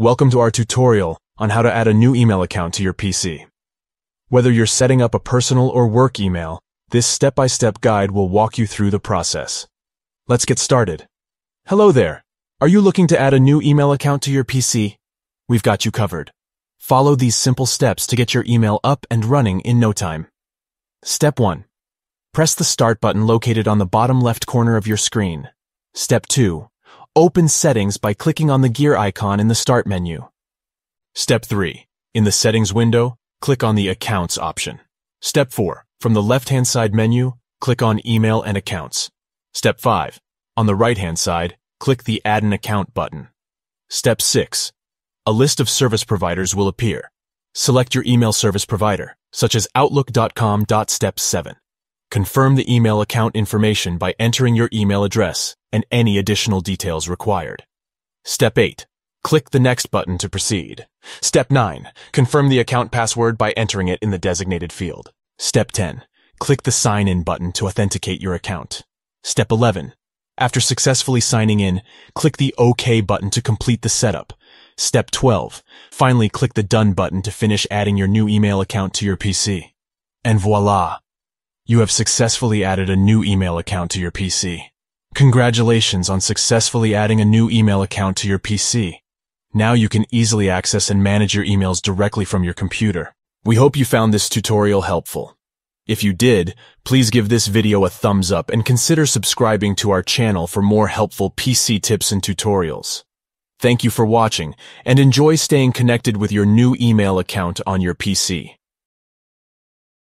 Welcome to our tutorial on how to add a new email account to your PC. Whether you're setting up a personal or work email, this step-by-step guide will walk you through the process. Let's get started. Hello there. Are you looking to add a new email account to your PC? We've got you covered. Follow these simple steps to get your email up and running in no time. Step 1. Press the Start button located on the bottom left corner of your screen. Step 2. Open Settings by clicking on the gear icon in the Start menu. Step 3. In the Settings window, click on the Accounts option. Step 4. From the left-hand side menu, click on Email and Accounts. Step 5. On the right-hand side, click the Add an Account button. Step 6. A list of service providers will appear. Select your email service provider, such as Outlook.com. Step 7. Confirm the email account information by entering your email address and any additional details required. Step 8. Click the Next button to proceed. Step 9. Confirm the account password by entering it in the designated field. Step 10. Click the Sign In button to authenticate your account. Step 11. After successfully signing in, click the OK button to complete the setup. Step 12. Finally, click the Done button to finish adding your new email account to your PC. And voila! You have successfully added a new email account to your PC. Congratulations on successfully adding a new email account to your PC. Now you can easily access and manage your emails directly from your computer. We hope you found this tutorial helpful. If you did, please give this video a thumbs up and consider subscribing to our channel for more helpful PC tips and tutorials. Thank you for watching and enjoy staying connected with your new email account on your PC.